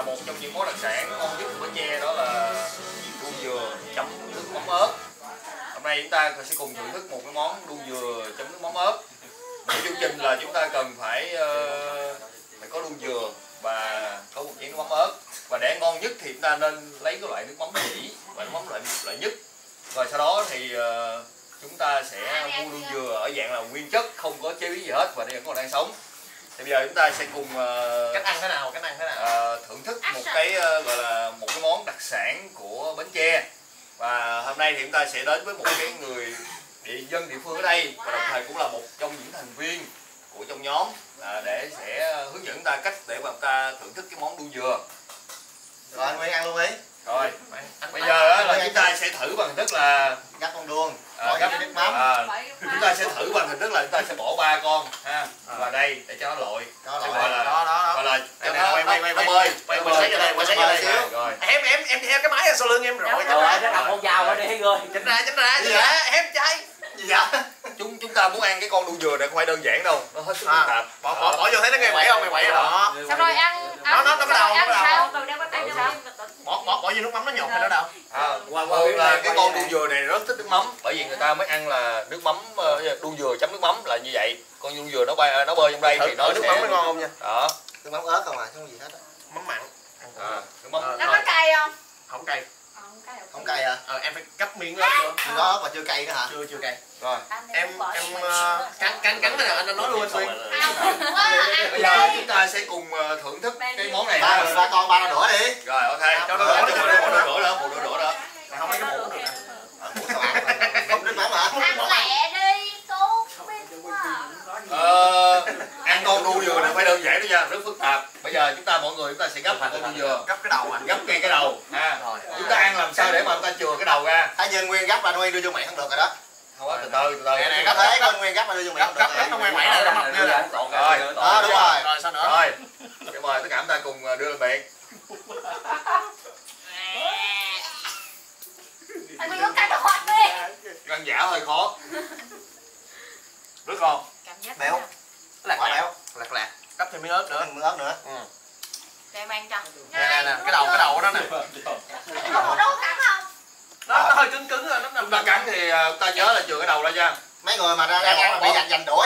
và một trong những món đặc sản ngon nhất của Bến Tre đó là đuông dừa chấm nước mắm ớt. Hôm nay chúng ta sẽ cùng thưởng thức một cái món đuông dừa chấm nước mắm ớt. Để chương trình là chúng ta cần phải ờ, phải có đuông dừa và có một chén nước mắm ớt. Và để ngon nhất thì chúng ta nên lấy cái loại nước mắm chỉ và nước mắm loại loại nhất. Rồi sau đó thì ờ, chúng ta sẽ mua đuông dừa ở dạng là nguyên chất không có chế biến gì hết và đây còn đang sống thì bây giờ chúng ta sẽ cùng ờ, cách ăn thế nào cách ăn thế nào? ờ, thưởng thức một cái ờ, gọi là một cái món đặc sản của Bến Tre. Và hôm nay thì chúng ta sẽ đến với một cái người địa dân địa phương ở đây và đồng thời cũng là một trong những thành viên của trong nhóm à, để sẽ hướng dẫn chúng ta cách để mà chúng ta thưởng thức cái món đu dừa. Rồi anh nguyên ăn luôn đi. Rồi bây giờ á, là chúng ta sẽ thử bằng hình thức là gắp con đuông à, bỏ gắp nước mắm. à, chúng ta sẽ thử bằng hình thức là chúng ta sẽ bỏ ba con ha vào đây để cho nó lội. Cho lội. gọi là đó đó gọi đó là cho nó quay, quay, quay, nó quay. Quay, nó quay bơi sát vào đây, quay sát vào đây. Rồi, rồi. Em em em theo cái máy ở sau lưng em rồi Rồi, nó đọc con dao qua đi rồi chỉnh ra chỉnh ra chỉnh Gì ra. Em trai. Gì vậy chúng chúng ta muốn ăn cái con đu dừa này không phải đơn giản đâu. Nó hết sức phức à, tạp. bỏ bỏ bỏ vô thấy nó nghe quẩy không? Nghe quẩy đó Xong rồi ăn Nó- nó- nó bắt đầu, nó ăn bắt đầu. Vô nước mắm nó nhột hay nó đâu à, Qua- qua bên là cái con bên đu dừa này rất thích nước mắm bởi vì người ta mới ăn là nước mắm ờ, đu dừa chấm nước mắm là như vậy con đu dừa nó bay nó bơi trong đây thì nó nước mắm nó ngon không nha đó nước mắm ớt không à không gì hết á mắm mặn à, nước mắm Ờ, Nó có cay không? không cay Ờ, Không cay không cay hả ờ, em phải cắt miếng ớt nữa chưa có ớt mà chưa cay nữa hả chưa chưa cay rồi em em ờ, cắn cắn cắn cái nào anh nói luôn anh Tuyên bây giờ ờ, thưởng thức cái món này ba người ba con ba đũa đi rồi ok Cho nó cho đi, một cho nó đũa đổ. nữa một đũa nữa đó không mấy cái muỗng được Ờ, không nước mắm hả Ăn lẹ đi, Ờ, ăn con đu dừa này phải đơn giản đó nha rất phức tạp bây giờ chúng ta mọi người chúng ta sẽ gấp con đu dừa gấp cái đầu anh gấp ngay cái đầu ha rồi chúng ta ăn làm sao để mà chúng ta chừa cái đầu ra thấy như anh nguyên gắp là anh nguyên đưa vô miệng không được rồi đó không có từ từ từ từ Nè, nè, có thế có anh nguyên gắp là đưa vô miệng gấp không gấp được gấp nó quay quẩy này nó mập như là rồi Đó, đúng rồi. rồi sao nữa rồi để mời tất cả chúng ta cùng ờ, đưa lên miệng Anh Nguyên có cay đọt đi giả hơi khó. Rất ngon. Cảm giác béo lạc quả lạc. béo lạc lạc. Gấp thêm miếng ớt nữa. Ăn ớt nữa. Để em ăn cho. Nè nè nè cái đầu cái đầu của nó nè. Không đâu cắn không? nó, nó hơi cứng cứng rồi nó nằm ta cắn thì ờ, chúng ta nhớ là chừa cái đầu ra nha. Mấy người mà ra Dạ, ăn bỏ- bị dành dành đũa